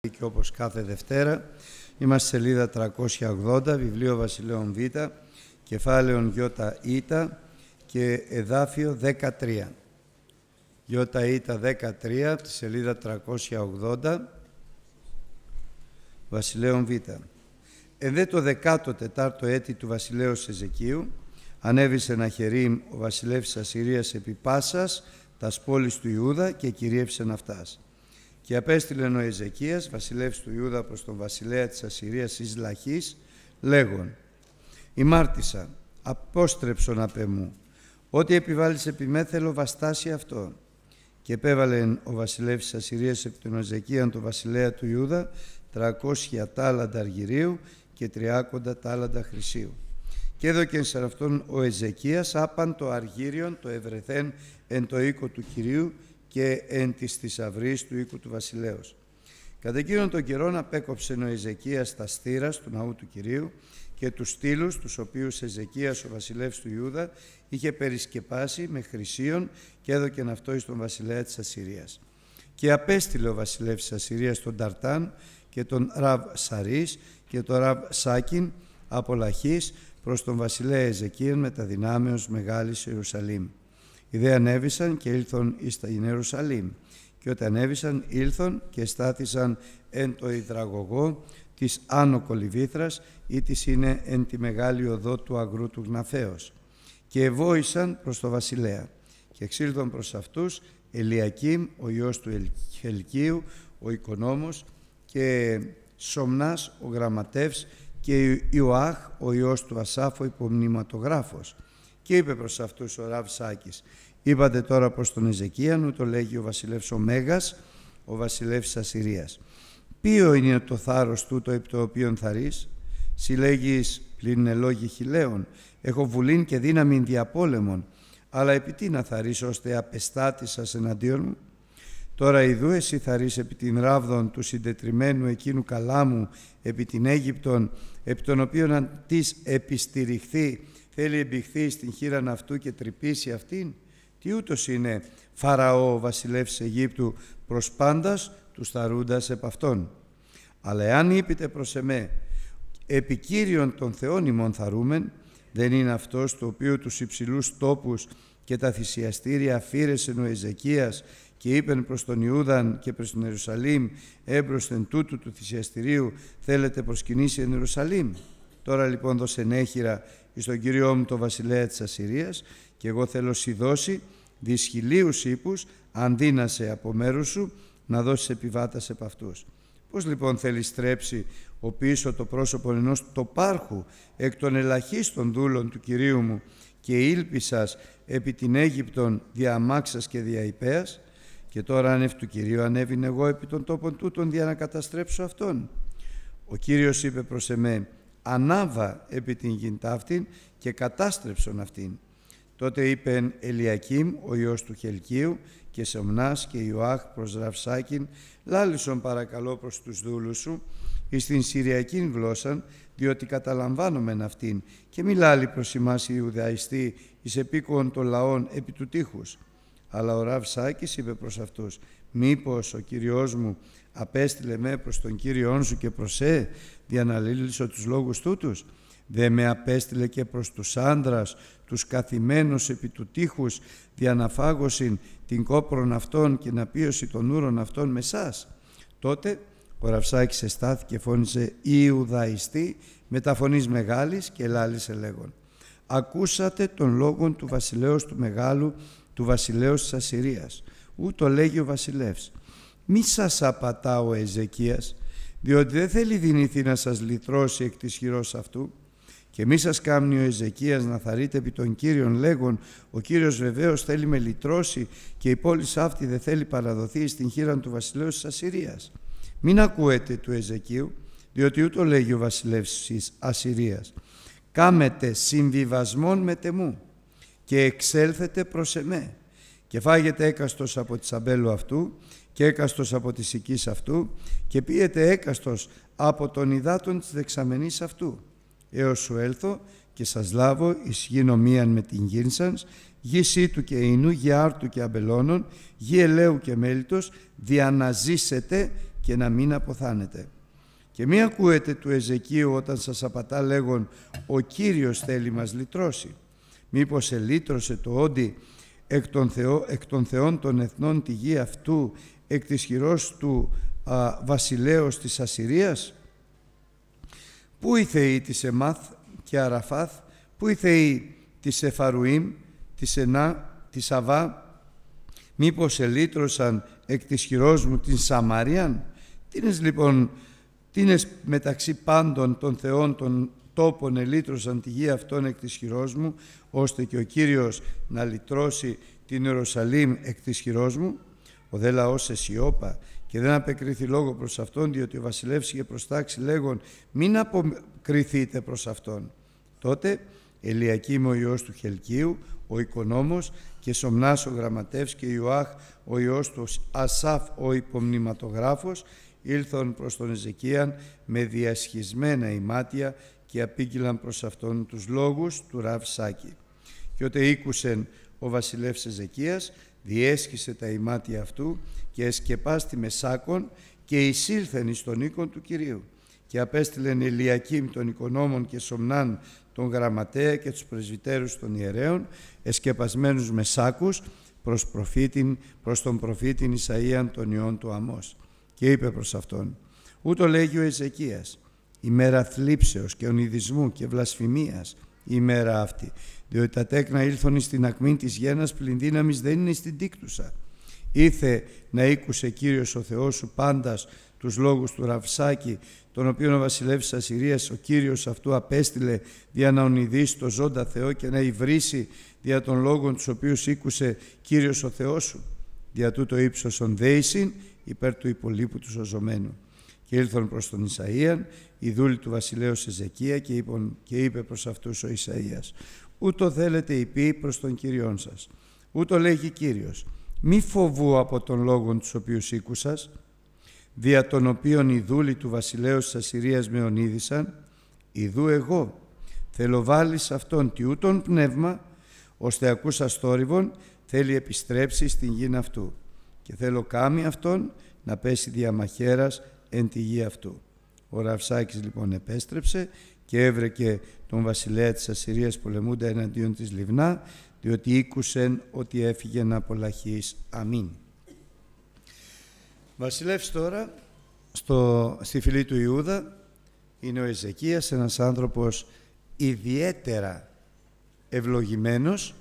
και όπως κάθε Δευτέρα. Είμαστε σελίδα 380, βιβλίο Βασιλέων Β, κεφάλαιον Ι και εδάφιο 13. Ι 13, τη σελίδα 380, Βασιλέων Β. Εδέ το 14ο έτη του βασιλέως Εζεκίου, ανέβησε να χερίμ ο βασιλεύς Ασσυρίας επί Πάσας, τας πόλεις του Ιούδα και κυρίευσε αυτάς. Και απέστειλε ο Εζεκίας, βασιλεύς του Ιούδα προς τον βασιλέα της Ασσυρίας εις Λαχής, λέγον «Η Μάρτισα, απόστρεψον απ' εμού, ό,τι επιβάλλεις επιμέθελο βαστάσει αυτό». Και επέβαλε ο βασιλεύς της Ασσυρίας επί τον Εζεκίαν, τον βασιλέα του Ιούδα, 300 τάλαντα αργυρίου και 30 τάλαντα χρυσίου. Και έδωκεν σε αυτόν ο Εζεκίας άπαν το αργύριον το ευρεθέν εν το οίκο του Κυρίου και εν της θησαυρής του οίκου του βασιλέως. Κατά εκείνον τον καιρόν απέκοψε ο Εζεκίας τα στήρας του ναού του Κυρίου και τους στήλους τους οποίους Εζεκίας ο βασιλεύς του Ιούδα είχε περισκεπάσει με χρυσίων και έδωκεν αυτό εις τον βασιλέα της Ασσυρίας. Και απέστειλε ο βασιλεύς της Ασσυρίας τον Ταρτάν και τον Ραβ Σαρίς και τον Ραβ Σάκιν από Λαχής προς τον βασιλέα Εζεκίαν με τα δυνάμεως Μεγάλης Ιερουσαλήμ. Οι δε ανέβησαν και ήλθον εις τα Ιερουσαλήμ και όταν ανέβησαν ήλθον και στάθησαν εν το υδραγωγό της Άνω Κολυβήθρας ή της είναι εν τη μεγάλη οδό του αγρού του Γναφέως και ευόησαν προς το βασιλέα. Και εξήλθον προς αυτούς Ελιακήμ ο ιός του Χελκίου ο οικονόμος και Σομνάς ο γραμματεύς και Ιωάχ ο ιός του Ασάφο υπομνηματογράφος και είπε προς αυτούς ο Ραβ Σάκης, είπατε τώρα προς τον Εζεκίαν, το λέγει ο βασιλεύς ο Μέγας, ο βασιλεύς της Ασσυρίας. Ποιο είναι το θάρρος τούτο επί το οποίον θαρείς, συλλέγεις πλην ελόγη χιλέων, έχω βουλήν και δύναμη διαπόλεμων, αλλά επί τι να θαρείς ώστε απεστάτησας εναντίον μου; Τώρα ειδού εσύ θαρείς επί την ράβδον του συντετριμένου εκείνου καλάμου επί την Αίγυπτον, επί τον οποίον αν της επιστηριχθεί θέλει εμπιχθεί στην χείρα αυτού και τρυπήσει αυτήν. Τι ούτως είναι Φαραώ βασιλεύς Αιγύπτου προς πάντας τους σταρούντας επ' αυτόν. Αλλά εάν είπετε προς εμέ επικύριον των Θεών ημών θαρούμεν, δεν είναι αυτός το οποίο τους υψηλούς τόπους και τα θυσιαστήρια αφήρεσε ο Εζεκίας και είπεν προς τον Ιούδαν και προς τον Ιερουσαλήμ έμπροσθεν τούτου του θυσιαστηρίου θέλετε προσκυνήσει εν Ιερουσαλήμ. Τώρα λοιπόν δώσε νέχειρα εις τον Κύριό μου το βασιλέα της Ασσυρίας και εγώ θέλω σι δώσει δυσχυλίους ύπους αντίνασε από μέρους σου να δώσεις επιβάτας επ' αυτούς. Πώς λοιπόν θέλει στρέψει ο πίσω το πρόσωπο ενός τοπάρχου εκ των ελαχίστων δούλων του Κυρίου μου και ήλπισας επί την Αίγυπτον διαμάξας και διαϊπέας και τώρα ανέβη του Κυρίου ανέβην εγώ επί των τόπων τούτων για να καταστρέψω αυτόν. Ο Κύριος είπε προς εμέ ανάβα επί την γιν και κατάστρεψον αυτήν. Τότε είπεν Ελιακήμ, ο ιός του Χελκίου, και Σομνάς και Ιωάχ προς Ραυσάκην, λάλησον παρακαλώ προς τους δούλους σου, εις την Συριακήν γλώσσαν, διότι καταλαμβάνομεν αυτήν, και μη λάλη προς εμάς Ιουδαϊστή, εις επίκον των λαών επί του τείχους. Αλλά ο Ραυσάκης είπε προς αυτούς, μήπως ο Κύριός μου απέστειλε με προς τον Κύριόν σου και προς ε, διαναλύλησω τους λόγους τούτους. Δε με απέστειλε και προς τους άντρας, τους καθημένους επί του τείχους, διαναφάγωσιν την κόπρον αυτών και να πίωση των ούρων αυτών με σας. Τότε ο Ραυσάκης εστάθηκε φώνησε Ιουδαϊστή με τα φωνής μεγάλης και λάλησε λέγον «Ακούσατε τον λόγον του βασιλέως του μεγάλου, του βασιλέως της Ασσυρίας. Ούτω λέγει ο βασιλεύς. Μη σας απατά ο Εζεκίας, διότι δεν θέλει δυνηθεί να σας λυτρώσει εκ της χειρός αυτού και μη σας κάμνει ο Εζεκίας να θαρείτε επί των Κύριων λέγον ο Κύριος βεβαίως θέλει με λυτρώσει και η πόλη αυτή δεν θέλει παραδοθεί στην χείρα του βασιλέως της Ασσυρίας. Μην ακούετε του Εζεκίου, διότι ούτω λέγει ο βασιλεύς της Ασσυρίας. Κάμετε συμβιβασμόν με τεμού και εξέλθετε προς εμέ και φάγετε έκαστος από τη σαμπέλου αυτού και έκαστος από τη σικής αυτού και πίετε έκαστος από τον υδάτων της δεξαμενής αυτού έως σου έλθω και σας λάβω εις γη νομίαν με την γύρνσανς γη σύτου και ίνου, γη άρτου και αμπελώνων, γη ελαίου και μέλιτος, διαναζήσετε και να μην αποθάνετε. Και μη ακούετε του Εζεκίου όταν σας απατά λέγον «Ο Κύριος θέλει μας λυτρώσει». Μήπως ελύτρωσε το όντι εκ των, θεό, εκ των θεών των εθνών τη γη αυτού εκ της χειρός του α, βασιλέως της Ασσυρίας. Πού οι θεοί της Εμάθ και Αραφάθ, πού οι θεοί της Εφαρουήμ, της Ενά, της Αβά, μήπως ελύτρωσαν εκ της χειρός μου την Σαμαρίαν; Τι είναι λοιπόν, τι είναι μεταξύ πάντων των θεών των τόπων ελύτρωσαν τη γη αυτών εκ της χειρός μου, ώστε και ο Κύριος να λυτρώσει την Ιερουσαλήμ εκ της χειρός μου; Ο δε λαός εσιώπα και δεν απεκρίθη λόγο προς Αυτόν, διότι ο βασιλεύς είχε προστάξει λέγον «Μην αποκριθείτε προς Αυτόν». Τότε Ελιακήμ ο Υιός του Χελκίου, ο οικονόμος και Σομνάς ο γραμματεύς και Ιωάχ ο Υιός του Ασάφ ο υπομνηματογράφος ήλθον προς τον Εζεκίαν με διασχισμένα ημάτια και απήγγειλαν προς αυτόν τους λόγους του Ραβ Σάκη. Και ότε ήκουσεν ο βασιλεύς Εζεκίας, διέσχισε τα ημάτια αυτού και εσκεπάστη με σάκον και εισήλθεν εις τον οίκον του Κυρίου. Και απέστειλεν Ηλιακήμ των οικονόμων και Σομνάν τον γραμματέα και τους πρεσβυτέρους των ιερέων, εσκεπασμένους με σάκους, προς, προφήτην, προς τον προφήτην Ισαΐαν των ιών του Αμός. Και είπε προς αυτόν, ούτω λέγει ο Εζεκίας, ημέρα θλίψεως και ονειδισμού και βλασφημίας η ημέρα αυτή, διότι τα τέκνα ήλθον στην ακμή της γένας πλην δύναμης δεν είναι στην τίκτουσα. Ήθε να ήκουσε Κύριος ο Θεός σου πάντας τους λόγους του Ραυσάκη, τον οποίον ο βασιλεύς Ασσυρίας, ο Κύριος αυτού απέστειλε δια να ονειδήσει το ζώντα Θεό και να υβρίσει δια των λόγων τους οποίους ήκουσε Κύριος ο Θεός σου. Δια τούτο ύψος δέησιν υπέρ του υπολείπου του σωζωμένου. Και ήλθον προς τον Ισαΐαν, η δούλη του βασιλέως Εζεκία και, είπον, και είπε προς αυτούς ο Ισαΐας «Ούτω θέλετε υπή προς τον Κύριόν σας, ούτω λέγει Κύριος, μη φοβού από τον λόγον τους οποίους ήκουσας, δια των οποίων οι δούλοι του βασιλέως της Ασσυρίας με ονίδησαν, ιδού εγώ, θέλω βάλεις αυτόν τι ούτων πνεύμα, ώστε ακούσα στόριβον, θέλει επιστρέψει στην γη αυτού. Και θέλω κάμει αυτόν να πέσει διαμαχέρας εν τη γη αυτού. Ο Ραυσάκης λοιπόν επέστρεψε και έβρεκε τον βασιλέα της Ασσυρίας πολεμούντα εναντίον της Λιβνά, διότι ήκουσεν ότι έφυγε να απολαχείς. Αμήν. Βασιλεύς τώρα στο, στη φυλή του Ιούδα είναι ο Εζεκίας, ένας άνθρωπος ιδιαίτερα ευλογημένος,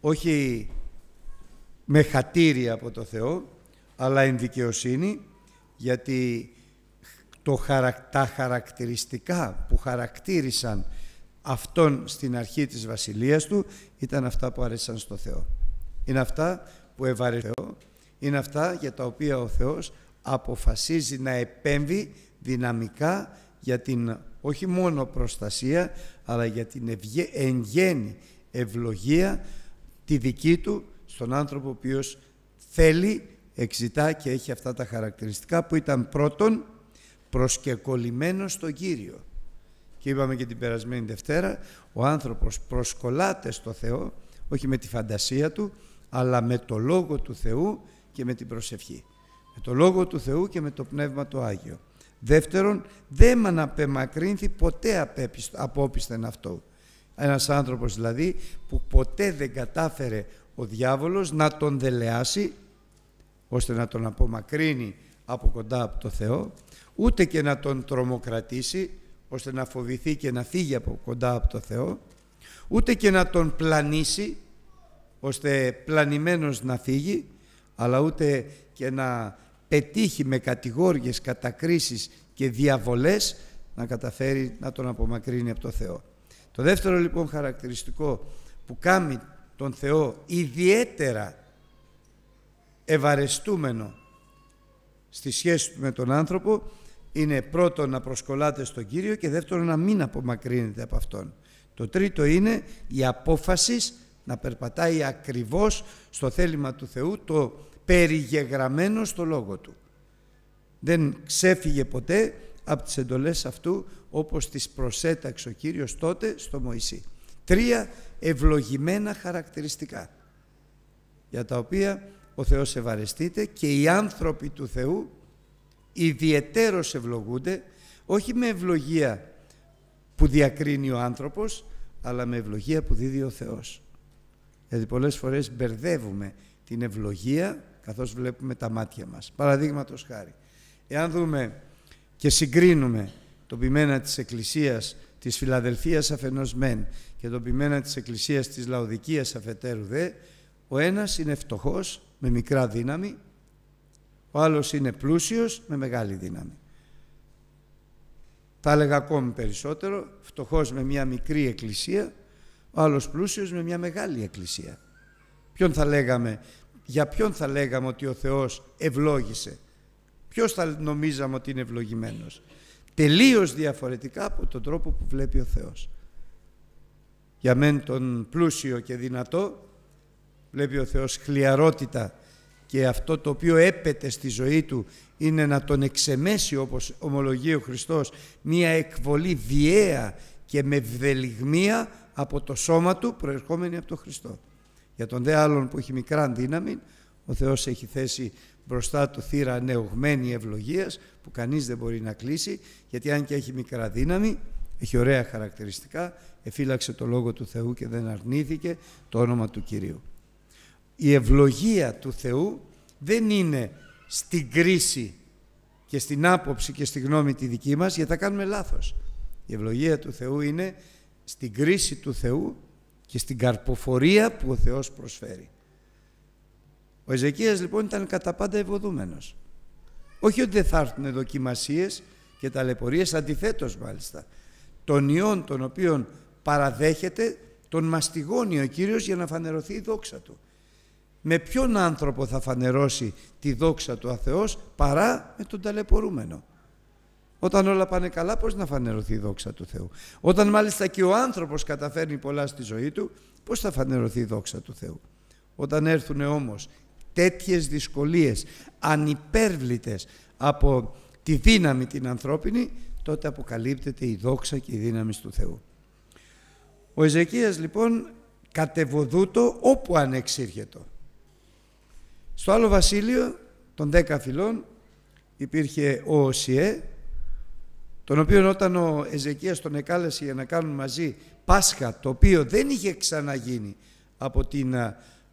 όχι με χατήρια από το Θεό, αλλά εν δικαιοσύνη, γιατί το, τα χαρακτηριστικά που χαρακτήρισαν αυτόν στην αρχή της βασιλείας του ήταν αυτά που άρεσαν στο Θεό. Είναι αυτά που έβαρε Θεό, είναι αυτά για τα οποία ο Θεός αποφασίζει να επέμβει δυναμικά για την όχι μόνο προστασία αλλά για την ευγε, εν γέννη ευλογία τη δική του στον άνθρωπο ο οποίος θέλει, εξητά και έχει αυτά τα χαρακτηριστικά που ήταν πρώτον προσκεκολλημένος στον Κύριο. Και είπαμε και την περασμένη Δευτέρα, ο άνθρωπος προσκολάται στο Θεό, όχι με τη φαντασία του, αλλά με το Λόγο του Θεού και με την προσευχή. Με το Λόγο του Θεού και με το Πνεύμα το Άγιο. Δεύτερον, δεν με αναπεμακρύνθη ποτέ απόπιστεν αυτό. Ένας άνθρωπος δηλαδή που ποτέ δεν κατάφερε ο διάβολος να τον δελεάσει ώστε να τον απομακρύνει από κοντά από το Θεό ούτε και να τον τρομοκρατήσει ώστε να φοβηθεί και να φύγει από κοντά από το Θεό ούτε και να τον πλανήσει ώστε πλανημένος να φύγει αλλά ούτε και να πετύχει με κατηγόριες, κατακρίσεις και διαβολές να καταφέρει να τον απομακρύνει από το Θεό. Το δεύτερο λοιπόν χαρακτηριστικό που κάνει τον Θεό ιδιαίτερα ευαρεστούμενο στη σχέση του με τον άνθρωπο είναι πρώτον να προσκολάτε στον Κύριο και δεύτερον να μην απομακρύνετε από Αυτόν. Το τρίτο είναι η απόφαση να περπατάει ακριβώς στο θέλημα του Θεού το περιγεγραμμένο στο Λόγο Του. Δεν ξέφυγε ποτέ από τις εντολές αυτού όπως τις προσέταξε ο Κύριος τότε στο Μωυσή. Τρία ευλογημένα χαρακτηριστικά για τα οποία ο Θεός ευαρεστείται και οι άνθρωποι του Θεού ιδιαιτέρως ευλογούνται, όχι με ευλογία που διακρίνει ο άνθρωπος, αλλά με ευλογία που δίδει ο Θεός. Γιατί πολλές φορές μπερδεύουμε την ευλογία καθώς βλέπουμε τα μάτια μας. Παραδείγματος χάρη. Εάν δούμε και συγκρίνουμε το ποιμένα της Εκκλησίας της Φιλαδελφίας αφενός μεν και το ποιμένα της Εκκλησίας της Λαοδικίας αφετέρου δε, ο ένας είναι φτωχός με μικρά δύναμη, ο άλλος είναι πλούσιος με μεγάλη δύναμη. Θα έλεγα ακόμη περισσότερο, φτωχός με μια μικρή εκκλησία, ο άλλος πλούσιος με μια μεγάλη εκκλησία. Ποιον θα λέγαμε, για ποιον θα λέγαμε ότι ο Θεός ευλόγησε; Ποιος θα νομίζαμε ότι είναι ευλογημένος; Τελείως διαφορετικά από τον τρόπο που βλέπει ο Θεός. Για μεν τον πλούσιο και δυνατό βλέπει ο Θεός χλιαρότητα και αυτό το οποίο έπεται στη ζωή του είναι να τον εξεμέσει όπως ομολογεί ο Χριστός μία εκβολή βιαία και με βδελιγμία από το σώμα του προερχόμενη από τον Χριστό. Για τον δε άλλον που έχει μικρά δύναμη ο Θεός έχει θέσει μπροστά του θύρα νεωγμένη ευλογίας που κανείς δεν μπορεί να κλείσει γιατί αν και έχει μικρά δύναμη έχει ωραία χαρακτηριστικά εφύλαξε το Λόγο του Θεού και δεν αρνήθηκε το όνομα του Κυρίου η ευλογία του Θεού δεν είναι στην κρίση και στην άποψη και στη γνώμη τη δική μας γιατί θα κάνουμε λάθος. Η ευλογία του Θεού είναι στην κρίση του Θεού και στην καρποφορία που ο Θεός προσφέρει. Ο Εζεκίας λοιπόν ήταν κατά πάντα ευωδούμενος. Όχι ότι δεν θα έρθουν δοκιμασίες και ταλαιπωρίες, αντιθέτως μάλιστα. Τον ιόν τον οποίον παραδέχεται τον μαστιγώνει ο Κύριος για να φανερωθεί η δόξα Του με ποιον άνθρωπο θα φανερώσει τη δόξα του αθεός παρά με τον ταλαιπωρούμενο; Όταν όλα πάνε καλά πώς να φανερωθεί η δόξα του Θεού; Όταν μάλιστα και ο άνθρωπος καταφέρνει πολλά στη ζωή του πώς θα φανερωθεί η δόξα του Θεού; Όταν έρθουν όμως τέτοιες δυσκολίες ανυπέρβλητες από τη δύναμη την ανθρώπινη τότε αποκαλύπτεται η δόξα και η δύναμη του Θεού. Ο Εζεκίας λοιπόν κατεβοδούτο όπου ανεξήρχετο. Στο άλλο βασίλειο των δέκα φυλών υπήρχε ο Οσιέ, τον οποίο όταν ο Εζεκίας τον εκάλεσε για να κάνουν μαζί Πάσχα, το οποίο δεν είχε ξαναγίνει από την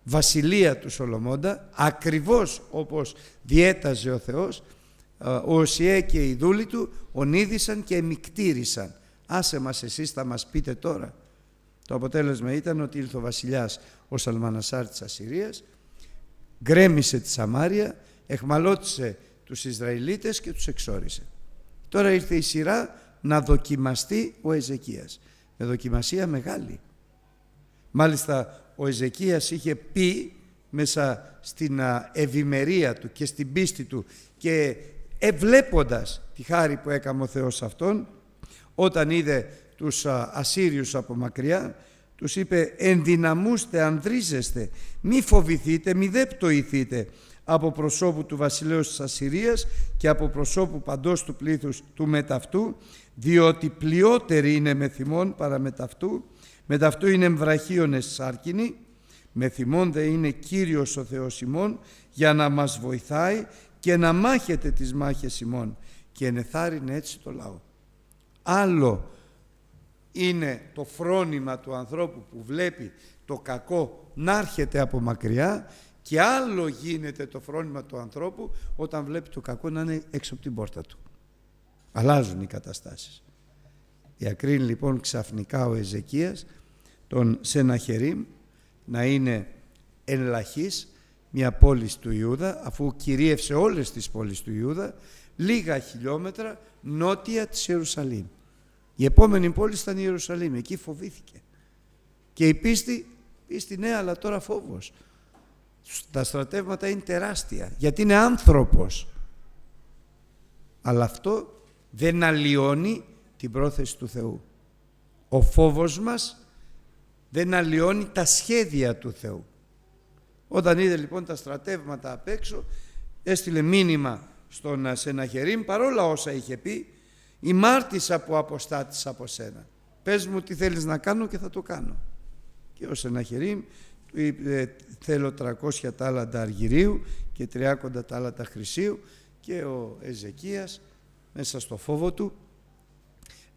βασιλεία του Σολομώντα, ακριβώς όπως διέταζε ο Θεός, ο Οσιέ και οι δούλοι του ονίδησαν και εμικτήρισαν. Άσε μας εσείς θα μας πείτε τώρα. Το αποτέλεσμα ήταν ότι ήλθε ο βασιλιάς ο Σαλμανασάρ της Ασσυρίας γκρέμισε τη Σαμάρια, εχμαλώτισε τους Ισραηλίτες και τους εξόρισε. Τώρα ήρθε η σειρά να δοκιμαστεί ο Εζεκίας. Με δοκιμασία μεγάλη. Μάλιστα ο Εζεκίας είχε πει μέσα στην ευημερία του και στην πίστη του και εβλέποντας τη χάρη που έκαμε ο Θεός αυτόν όταν είδε τους Ασσύριους από μακριά τους είπε ενδυναμούστε, ανδρίζεστε, μη φοβηθείτε, μη δε πτωηθείτε από προσώπου του βασιλέως της Ασσυρίας και από προσώπου παντός του πλήθους του μεταυτού, διότι πλειότεροι είναι με θυμών παρά μεταυτού, μεταυτού είναι εμβραχίονες σάρκινοι, με θυμών δε είναι Κύριος ο Θεός ημών για να μας βοηθάει και να μάχεται τις μάχες ημών και ενεθάρρυνε έτσι το λαό. Άλλο είναι το φρόνημα του ανθρώπου που βλέπει το κακό να έρχεται από μακριά και άλλο γίνεται το φρόνημα του ανθρώπου όταν βλέπει το κακό να είναι έξω από την πόρτα του. Αλλάζουν οι καταστάσεις. Διακρίνει λοιπόν ξαφνικά ο Εζεκίας τον Σεναχερίμ να είναι ενλαχής μια πόλη του Ιούδα αφού κυρίευσε όλες τις πόλεις του Ιούδα λίγα χιλιόμετρα νότια της Ιερουσαλήμ. Η επόμενη πόλη ήταν η Ιερουσαλήμ. Εκεί φοβήθηκε. Και η πίστη, πίστη ναι, αλλά τώρα φόβος. Τα στρατεύματα είναι τεράστια, γιατί είναι άνθρωπος. Αλλά αυτό δεν αλλοιώνει την πρόθεση του Θεού. Ο φόβος μας δεν αλλοιώνει τα σχέδια του Θεού. Όταν είδε λοιπόν τα στρατεύματα απ' έξω, έστειλε μήνυμα στον Σεναχερίμ παρόλα όσα είχε πει μάρτυσα που αποστάτης από σένα. Πες μου τι θέλεις να κάνω και θα το κάνω. Και ο Σεναχερίμ του είπε θέλω 300 τάλαντα αργυρίου και 30 τάλαντα χρυσίου και ο Εζεκίας μέσα στο φόβο του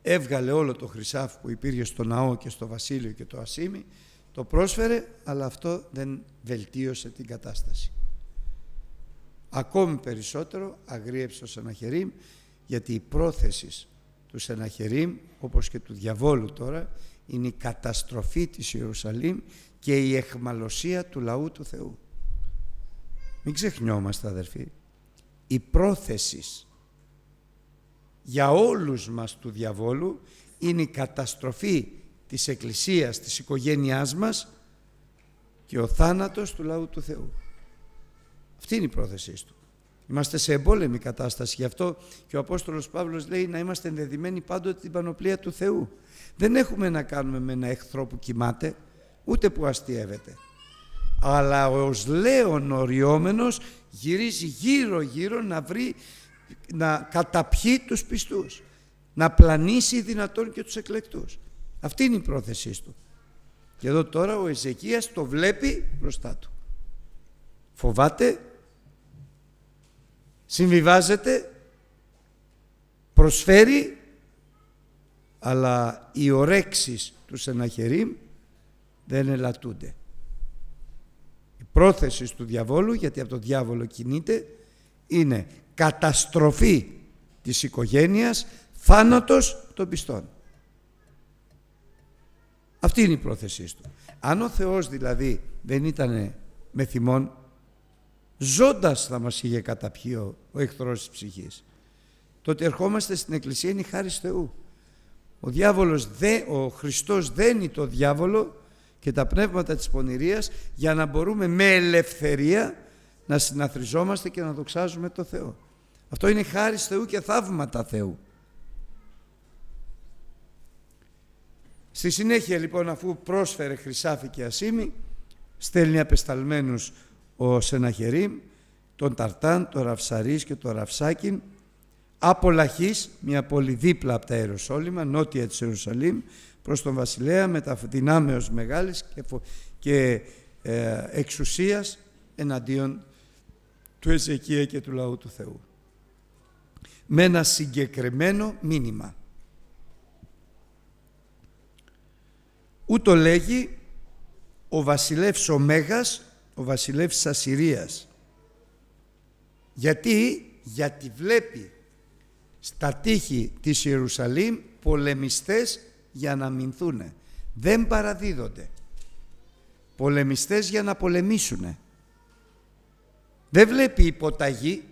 έβγαλε όλο το χρυσάφ που υπήρχε στο ναό και στο βασίλειο και το ασίμι το πρόσφερε αλλά αυτό δεν βελτίωσε την κατάσταση ακόμη περισσότερο αγρίεψε ο Σαναχερίμ γιατί η πρόθεση του Σεναχερίμ όπως και του διαβόλου τώρα είναι η καταστροφή της Ιερουσαλήμ και η εχμαλωσία του λαού του Θεού. Μην ξεχνιόμαστε αδερφοί. Η πρόθεση για όλους μας του διαβόλου είναι η καταστροφή της Εκκλησίας, της οικογένειάς μας και ο θάνατος του λαού του Θεού. Αυτή είναι η πρόθεσή του. Είμαστε σε εμπόλεμη κατάσταση. Γι' αυτό και ο Απόστολος Παύλος λέει να είμαστε ενδεδειμένοι πάντοτε την πανοπλία του Θεού. Δεν έχουμε να κάνουμε με ένα εχθρό που κοιμάται, ούτε που αστείευεται. Αλλά ο λέον οριόμενος γυρίζει γύρω-γύρω να βρει, να καταπιεί τους πιστούς. Να πλανήσει δυνατόν και τους εκλεκτούς. Αυτή είναι η πρόθεσή του. Και εδώ τώρα ο Εζεκίας το βλέπει μπροστά του. Φοβάται συμβιβάζεται, προσφέρει, αλλά οι ορέξεις του Σεναχερίμ δεν ελαττούνται. Η πρόθεση του διαβόλου, γιατί από το διάβολο κινείται, είναι καταστροφή της οικογένειας, θάνατος των πιστών. Αυτή είναι η πρόθεσή του. Αν ο Θεός δηλαδή δεν ήταν με θυμόν, Ζώντας θα μας είχε καταπιεί ο, ο εχθρός της ψυχής. Το ότι ερχόμαστε στην Εκκλησία είναι η χάρη Θεού. Ο, διάβολος δε, ο Χριστός δένει το διάβολο και τα πνεύματα της πονηρίας για να μπορούμε με ελευθερία να συναθριζόμαστε και να δοξάζουμε το Θεό. Αυτό είναι χάρη Θεού και θαύματα Θεού. Στη συνέχεια λοιπόν αφού πρόσφερε χρυσάφι και ασήμι στέλνει απεσταλμένους ο Σεναχερίμ, τον Ταρτάν, τον Ραυσαρίς και τον Ραυσάκιν από Λαχής, μια πόλη δίπλα από τα Ιεροσόλυμα, νότια της Ιερουσαλήμ, προς τον Βασιλέα με τα δυνάμεως μεγάλης και, και ε, εξουσίας εναντίον του Εζεκία και του λαού του Θεού. Με ένα συγκεκριμένο μήνυμα. Ούτω λέγει ο βασιλεύς ο Μέγας ο βασιλεύς της Ασσυρίας. Γιατί, γιατί βλέπει στα τείχη της Ιερουσαλήμ πολεμιστές για να μηνθούν. Δεν παραδίδονται. Πολεμιστές για να πολεμήσουν. Δεν βλέπει υποταγή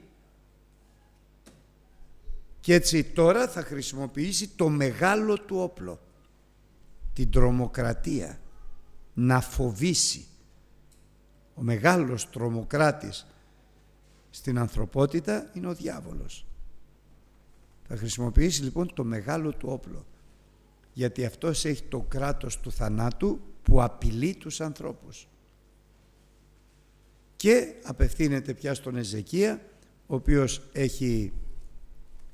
και έτσι τώρα θα χρησιμοποιήσει το μεγάλο του όπλο. Την τρομοκρατία. Να φοβήσει ο μεγάλος τρομοκράτης στην ανθρωπότητα είναι ο διάβολος. Θα χρησιμοποιήσει λοιπόν το μεγάλο του όπλο γιατί αυτός έχει το κράτος του θανάτου που απειλεί τους ανθρώπους. Και απευθύνεται πια στον Εζεκία ο οποίος έχει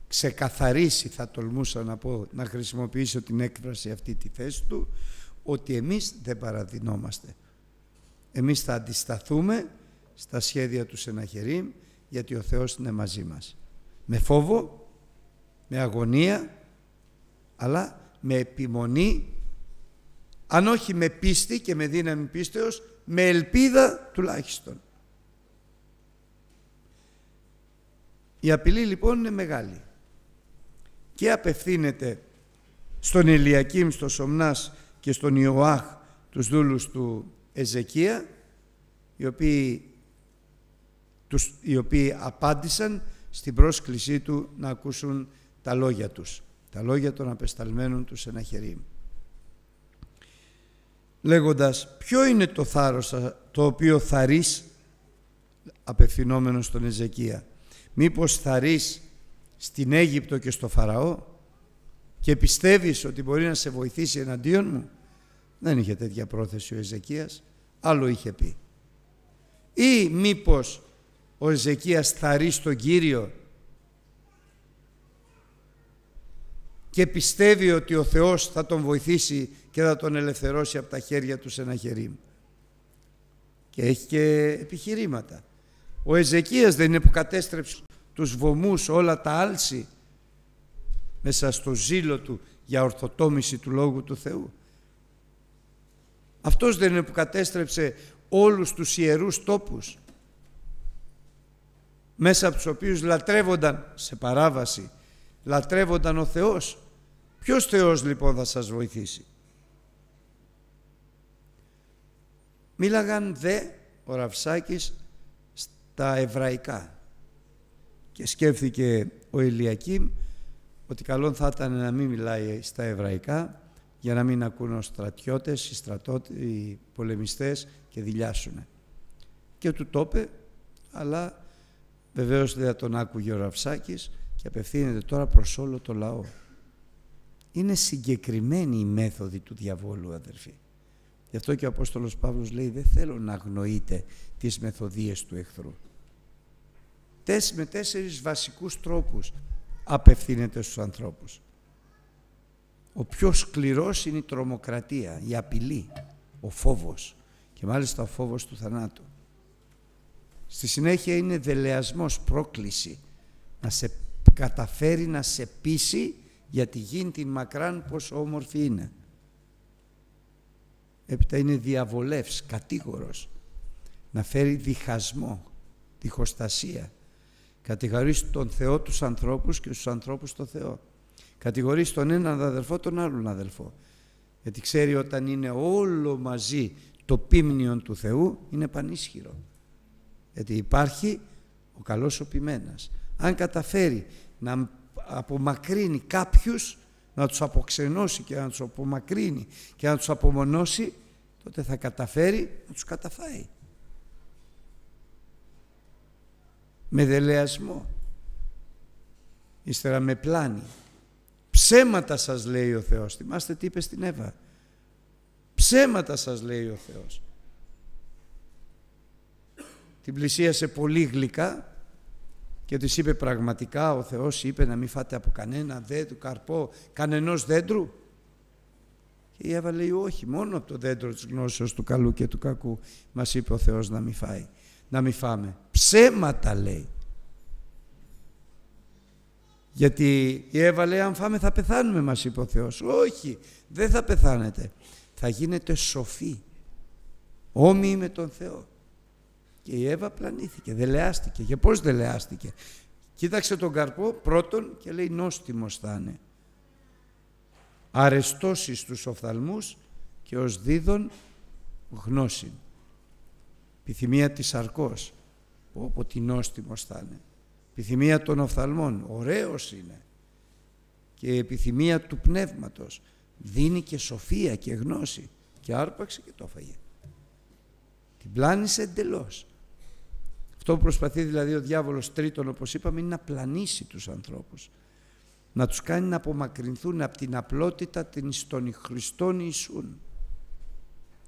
ξεκαθαρίσει θα τολμούσα να πω να χρησιμοποιήσω την έκφραση αυτή τη θέση του ότι εμείς δεν παραδεινόμαστε εμείς θα αντισταθούμε στα σχέδια του Σεναχερίμ γιατί ο Θεός είναι μαζί μας. Με φόβο, με αγωνία, αλλά με επιμονή, αν όχι με πίστη και με δύναμη πίστεως, με ελπίδα τουλάχιστον. Η απειλή λοιπόν είναι μεγάλη και απευθύνεται στον Ηλιακήμ, στον Σομνάς και στον Ιωάχ, τους δούλους του Εζεκία οι οποίοι, τους, οι οποίοι απάντησαν στην πρόσκλησή του να ακούσουν τα λόγια τους, τα λόγια των απεσταλμένων τους Σεναχερίμ. Λέγοντας ποιο είναι το θάρρος το οποίο θαρείς απευθυνόμενος στον Εζεκία; Μήπως θαρείς στην Αίγυπτο και στο Φαραώ και πιστεύεις ότι μπορεί να σε βοηθήσει εναντίον μου; Δεν είχε τέτοια πρόθεση ο Εζεκίας, άλλο είχε πει. Ή μήπως ο Εζεκίας θαρεί στον Κύριο και πιστεύει ότι ο Θεός θα τον βοηθήσει και θα τον ελευθερώσει από τα χέρια του σε ένα χερίμ. Και έχει και επιχειρήματα. Ο Εζεκίας δεν είναι που κατέστρεψε τους βωμούς, όλα τα άλση μέσα στο ζήλο του για ορθοτόμηση του Λόγου του Θεού. Αυτός δεν είναι που κατέστρεψε όλους τους ιερούς τόπους μέσα από τους οποίους λατρεύονταν σε παράβαση λατρεύονταν ο Θεός. Ποιος Θεός λοιπόν θα σας βοηθήσει; Μίλαγαν δε ο Ραυσάκης στα εβραϊκά και σκέφτηκε ο Ηλιακήμ ότι καλό θα ήταν να μην μιλάει στα εβραϊκά για να μην ακούν οι στρατιώτες, οι, στρατώτε, οι πολεμιστές και δηλιάσουν. Και του το είπε, αλλά βεβαίως δεν τον άκουγε ο Ραυσάκης και απευθύνεται τώρα προς όλο το λαό. Είναι συγκεκριμένη η μέθοδη του διαβόλου, αδερφοί. Γι' αυτό και ο Απόστολος Παύλος λέει δεν θέλω να αγνοείτε τις μεθοδίες του εχθρού. Τέσ, με τέσσερις βασικούς τρόπους απευθύνεται στους ανθρώπους. Ο πιο σκληρός είναι η τρομοκρατία, η απειλή, ο φόβος και μάλιστα ο φόβος του θανάτου. Στη συνέχεια είναι δελεασμός, πρόκληση, να σε καταφέρει να σε πείσει για τη γη την μακράν πόσο όμορφη είναι. Έπειτα είναι διαβολεύς, κατήγορος, να φέρει διχασμό, διχοστασία. Κατηγορείς τον Θεό τους ανθρώπους και τους ανθρώπους τον Θεό. Κατηγορείς τον έναν αδελφό τον άλλον αδελφό. Γιατί ξέρει όταν είναι όλο μαζί το πίμνιον του Θεού είναι πανίσχυρο. Γιατί υπάρχει ο καλός ο ποιμένας. Αν καταφέρει να απομακρύνει κάποιους, να τους αποξενώσει και να τους απομακρύνει και να τους απομονώσει, τότε θα καταφέρει να τους καταφάει. Με δελεασμό. Ύστερα με πλάνη. Ψέματα σας λέει ο Θεός. Θυμάστε τι είπε στην Εύα. Ψέματα σας λέει ο Θεός. Την πλησίασε πολύ γλυκά και της είπε πραγματικά ο Θεός είπε να μην φάτε από κανένα δέντρο, καρπό, κανενός δέντρου. Και η Εύα λέει όχι, μόνο από το δέντρο της γνώσεως του καλού και του κακού μας είπε ο Θεός να μην φάει, να μην φάμε. Ψέματα λέει. Γιατί η Εύα λέει αν φάμε θα πεθάνουμε μας είπε ο Θεός. Όχι, δεν θα πεθάνετε. Θα γίνετε σοφοί. Όμοιοι με τον Θεό. Και η Εύα πλανήθηκε, δελεάστηκε. Και πώς δελεάστηκε; Κοίταξε τον καρπό πρώτον και λέει νόστιμος θα είναι. Αρεστώσεις στους οφθαλμούς και ως δίδων γνώση. Επιθυμία της αρκός. Όπου τι νόστιμος θα είναι επιθυμία των οφθαλμών, ωραίος είναι και η επιθυμία του πνεύματος δίνει και σοφία και γνώση και άρπαξε και το έφαγε. Την πλάνησε εντελώς. Αυτό που προσπαθεί δηλαδή ο διάβολος τρίτον όπως είπαμε είναι να πλανήσει τους ανθρώπους να τους κάνει να απομακρυνθούν από την απλότητα την των Χριστών Ιησούν.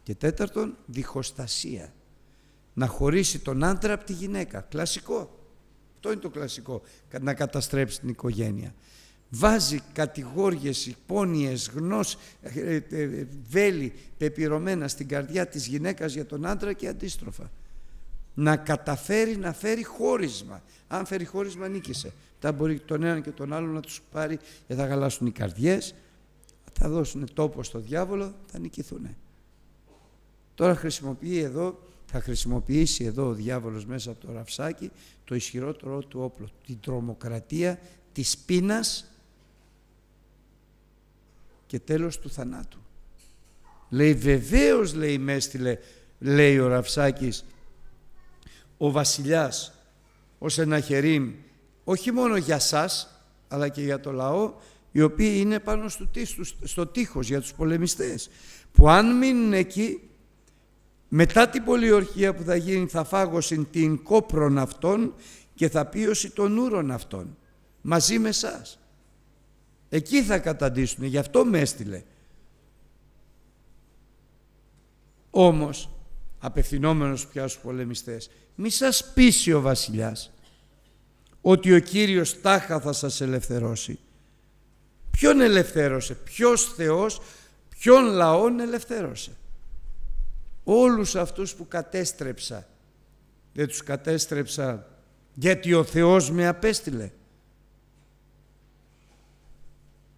Και τέταρτον, διχοστασία. Να χωρίσει τον άντρα από τη γυναίκα. Κλασικό. Αυτό είναι το κλασικό, να καταστρέψει την οικογένεια. Βάζει κατηγόριες, υπόνοιες, γνώσ, ε, ε, ε, βέλη πεπειρωμένα στην καρδιά της γυναίκας για τον άντρα και αντίστροφα. Να καταφέρει να φέρει χώρισμα. Αν φέρει χώρισμα νίκησε. Τα μπορεί τον έναν και τον άλλον να τους πάρει και θα γαλάσουν οι καρδιές, θα δώσουν τόπο στο διάβολο, θα νικηθούν. Τώρα χρησιμοποιεί εδώ θα χρησιμοποιήσει εδώ ο διάβολος μέσα από το ραυσάκι το ισχυρότερο του όπλο, την τρομοκρατία της πείνας και τέλος του θανάτου. Λέει βεβαίως λέει μέστηλε, λέει ο Ραυσάκης, ο βασιλιάς, ο Σεναχερίμ, όχι μόνο για σας, αλλά και για το λαό, οι οποίοι είναι πάνω στο, στο τείχος για τους πολεμιστές, που αν μείνουν εκεί μετά την πολιορχία που θα γίνει θα φάγωσιν την κόπρον αυτών και θα πίωση των ούρων αυτών μαζί με εσάς. Εκεί θα καταντήσουν, γι' αυτό με έστειλε. Όμως, απευθυνόμενος πια στους πολεμιστές, μη σας πείσει ο βασιλιάς ότι ο Κύριος τάχα θα σας ελευθερώσει. Ποιον ελευθέρωσε, ποιος Θεός, ποιον λαόν ελευθέρωσε όλους αυτούς που κατέστρεψα. Δεν τους κατέστρεψα Γιατί ο Θεός με απέστειλε.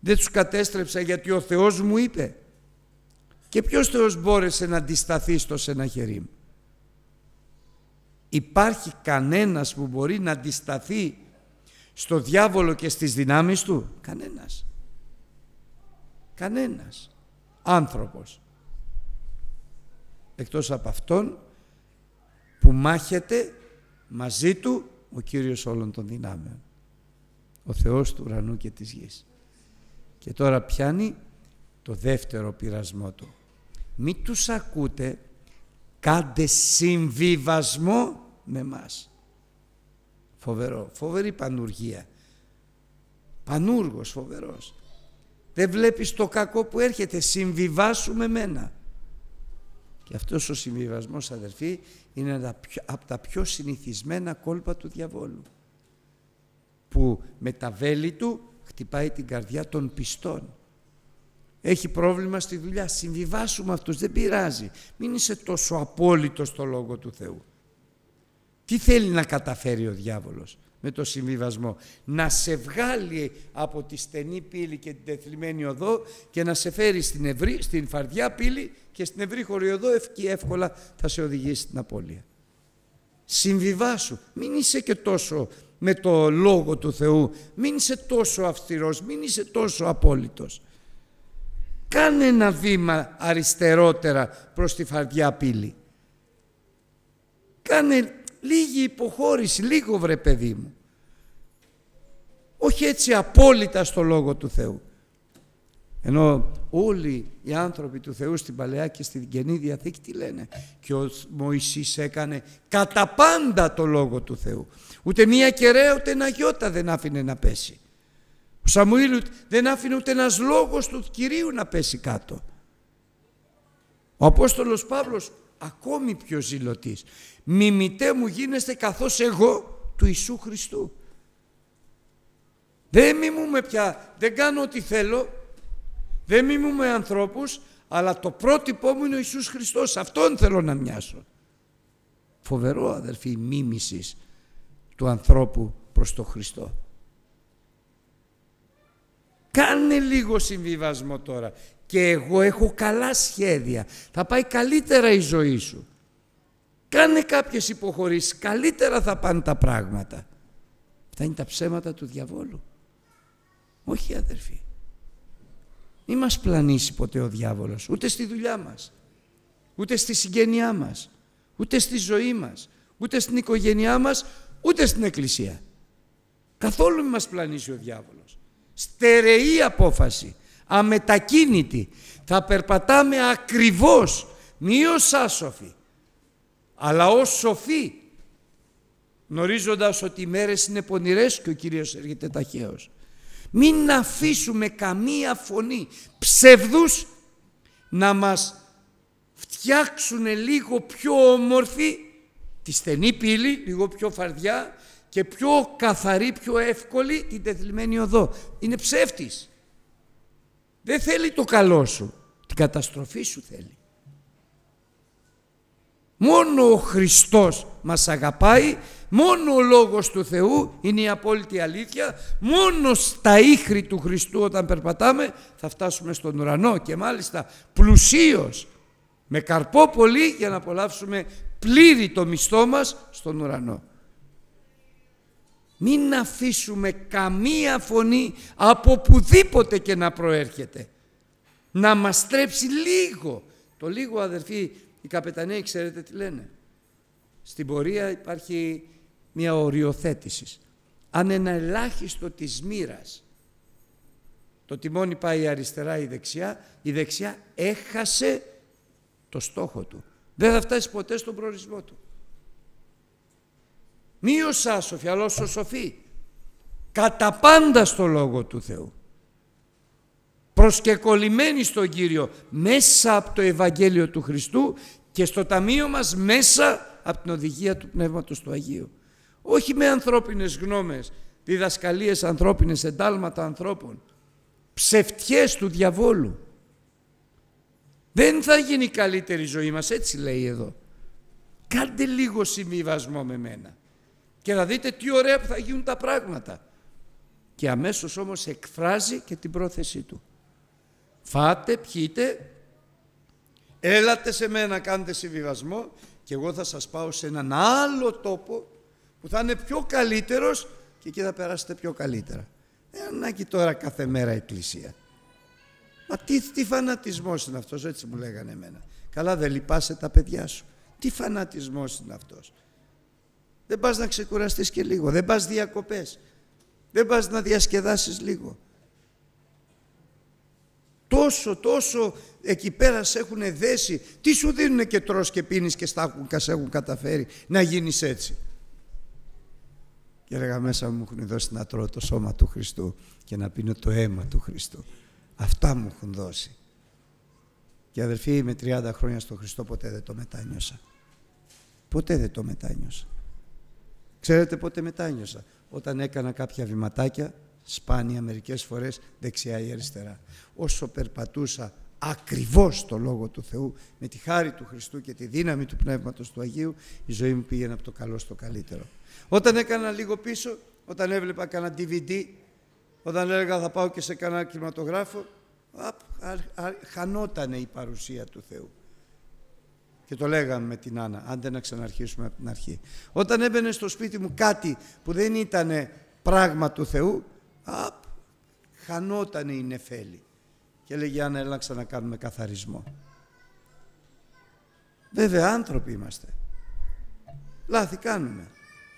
Δεν τους κατέστρεψα γιατί ο Θεός μου είπε. Και ποιος Θεός μπόρεσε να αντισταθεί στο Σεναχερίμ; Υπάρχει κανένας που μπορεί να αντισταθεί στο διάβολο και στις δυνάμεις του; Κανένας. Κανένας. Άνθρωπος. Εκτός από αυτόν που μάχεται μαζί του ο Κύριος όλων των δυνάμεων. Ο Θεός του ουρανού και της γης. Και τώρα πιάνει το δεύτερο πειρασμό του. Μη τους ακούτε, κάντε συμβιβασμό με μας. Φοβερό, φοβερή πανουργία. Πανούργος φοβερός. Δεν βλέπεις το κακό που έρχεται, συμβιβάσου με μένα. Και αυτός ο συμβιβασμός αδερφοί είναι από τα πιο συνηθισμένα κόλπα του διαβόλου που με τα βέλη του χτυπάει την καρδιά των πιστών. Έχει πρόβλημα στη δουλειά, συμβιβάσουμε αυτούς, δεν πειράζει. Μην είσαι τόσο απόλυτος στο Λόγο του Θεού. Τι θέλει να καταφέρει ο διάβολος; Με το συμβιβασμό. Να σε βγάλει από τη στενή πύλη και την τεθλιμμένη οδό και να σε φέρει στην, ευρύ, στην φαρδιά πύλη και στην ευρύ χωριοδό και εύκολα θα σε οδηγήσει στην απώλεια. Συμβιβάσου. Μην είσαι και τόσο με το Λόγο του Θεού. Μην είσαι τόσο αυστηρός, μην είσαι τόσο απόλυτος. Κάνε ένα βήμα αριστερότερα προς τη φαρδιά πύλη. Κάνε λίγη υποχώρηση, λίγο βρε παιδί μου. Όχι έτσι απόλυτα στο Λόγο του Θεού. Ενώ όλοι οι άνθρωποι του Θεού στην Παλαιά και στην Καινή Διαθήκη τι λένε; Και ο Μωυσής έκανε κατά πάντα το Λόγο του Θεού. Ούτε μία κεραία ούτε ένα γιώτα δεν άφηνε να πέσει. Ο Σαμουήλ δεν άφηνε ούτε ένας λόγος του Κυρίου να πέσει κάτω. Ο Απόστολος Παύλος ακόμη πιο ζηλωτής. Μιμητέ μου γίνεστε καθώς εγώ του Ιησού Χριστού. Δεν μιμούμε πια, δεν κάνω ό,τι θέλω, δεν μιμούμε ανθρώπους, αλλά το πρότυπό μου είναι ο Ιησούς Χριστός, αυτόν θέλω να μοιάσω. Φοβερό αδερφοί η μίμησης του ανθρώπου προς τον Χριστό. Κάνε λίγο συμβιβασμό τώρα και εγώ έχω καλά σχέδια. Θα πάει καλύτερα η ζωή σου. Κάνε κάποιες υποχωρήσεις, καλύτερα θα πάνε τα πράγματα. Αυτά είναι τα ψέματα του διαβόλου. Όχι αδερφοί. Μη μας πλανήσει ποτέ ο διάβολος, ούτε στη δουλειά μας, ούτε στη συγγένειά μας, ούτε στη ζωή μας, ούτε στην οικογένειά μας, ούτε στην εκκλησία. Καθόλου μη μας πλανήσει ο διάβολος. Στερεή απόφαση, αμετακίνητη. Θα περπατάμε ακριβώς, μη ως άσοφοι, αλλά ως σοφοί, γνωρίζοντας ότι οι μέρες είναι πονηρές και ο Κύριος έρχεται ταχαίως. Μην αφήσουμε καμία φωνή ψευδούς να μας φτιάξουν λίγο πιο όμορφη τη στενή πύλη, λίγο πιο φαρδιά και πιο καθαρή, πιο εύκολη την τεθλιμμένη οδό. Είναι ψεύτης. Δεν θέλει το καλό σου, την καταστροφή σου θέλει. Μόνο ο Χριστός μας αγαπάει, μόνο ο Λόγος του Θεού είναι η απόλυτη αλήθεια, μόνο στα ίχνη του Χριστού όταν περπατάμε θα φτάσουμε στον ουρανό και μάλιστα πλουσίως, με καρπό πολύ για να απολαύσουμε πλήρη το μισθό μας στον ουρανό. Μην αφήσουμε καμία φωνή από πουδήποτε και να προέρχεται. Να μας στρέψει λίγο. Το λίγο αδερφοί οι καπεταναίοι ξέρετε τι λένε; Στην πορεία υπάρχει μια οριοθέτησης. Αν ένα ελάχιστο της μοίρας. το τιμόνι πάει αριστερά ή δεξιά, η δεξιά έχασε το στόχο του. Δεν θα φτάσει ποτέ στον προορισμό του. Μη ως άσοφοι, αλλά ως σοφοί. Κατά πάντα στο Λόγο του Θεού προσκεκολλημένοι στον Κύριο μέσα από το Ευαγγέλιο του Χριστού και στο ταμείο μας μέσα από την οδηγία του Πνεύματος του Αγίου. Όχι με ανθρώπινες γνώμες, διδασκαλίες ανθρώπινες, εντάλματα ανθρώπων, ψευτιές του διαβόλου. Δεν θα γίνει η καλύτερη ζωή μας, έτσι λέει εδώ. Κάντε λίγο συμβιβασμό με μένα. και να δείτε τι ωραία που θα γίνουν τα πράγματα. Και αμέσως όμως εκφράζει και την πρόθεσή του. Φάτε, πιείτε, έλατε σε μένα κάντε συμβιβασμό και εγώ θα σας πάω σε έναν άλλο τόπο που θα είναι πιο καλύτερος και εκεί θα περάσετε πιο καλύτερα. Δεν ανάγκη τώρα κάθε μέρα εκκλησία. Μα τι, τι φανατισμός είναι αυτός, έτσι μου λέγανε εμένα. Καλά δεν λυπάσαι τα παιδιά σου. Τι φανατισμός είναι αυτός. Δεν πας να ξεκουραστείς και λίγο, δεν πας διακοπές, δεν πας να διασκεδάσεις λίγο. Τόσο, τόσο εκεί πέρα σε έχουν δέσει. Τι σου δίνουν και τρως και πίνεις και στάχουν και σε έχουν καταφέρει να γίνεις έτσι. Και έλεγα μέσα μου έχουν δώσει να τρώω το σώμα του Χριστού και να πίνω το αίμα του Χριστού. Αυτά μου έχουν δώσει. Και αδερφοί με 30 χρόνια στο Χριστό ποτέ δεν το μετάνιωσα. Ποτέ δεν το μετάνιωσα. Ξέρετε πότε μετάνιωσα; Όταν έκανα κάποια βηματάκια, σπάνια μερικές φορές δεξιά ή αριστερά. Όσο περπατούσα ακριβώς το Λόγο του Θεού, με τη χάρη του Χριστού και τη δύναμη του Πνεύματος του Αγίου, η ζωή μου πήγαινε από το καλό στο καλύτερο. Όταν έκανα λίγο πίσω, όταν έβλεπα κανένα DVD, όταν έλεγα θα πάω και σε κανένα κινηματογράφο, χανότανε η παρουσία του Θεού. Και το λέγαμε με την Άννα, άντε να ξαναρχίσουμε από την αρχή. Όταν έμπαινε στο σπίτι μου κάτι που δεν ήταν πράγμα του Θεού, απ, χανότανε η νεφέλη. Και έλεγε Άννα, έλα να κάνουμε καθαρισμό. Βέβαια άνθρωποι είμαστε. Λάθη κάνουμε.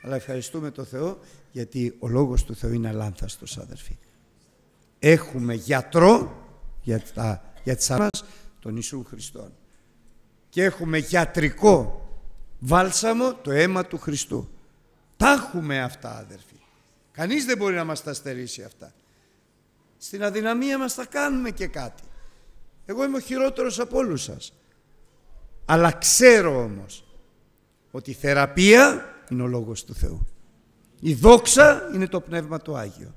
Αλλά ευχαριστούμε το Θεό γιατί ο Λόγος του Θεού είναι αλάνθαστος αδερφοί. Έχουμε γιατρό για, τα, για τις αρμάς τον Ιησού Χριστόν και έχουμε γιατρικό βάλσαμο το αίμα του Χριστού. Τα έχουμε αυτά αδερφοί. Κανείς δεν μπορεί να μας τα στερήσει αυτά. Στην αδυναμία μας θα κάνουμε και κάτι. Εγώ είμαι ο χειρότερος από όλους σας. Αλλά ξέρω όμως ότι η θεραπεία είναι ο Λόγος του Θεού. Η δόξα είναι το Πνεύμα του Άγιο.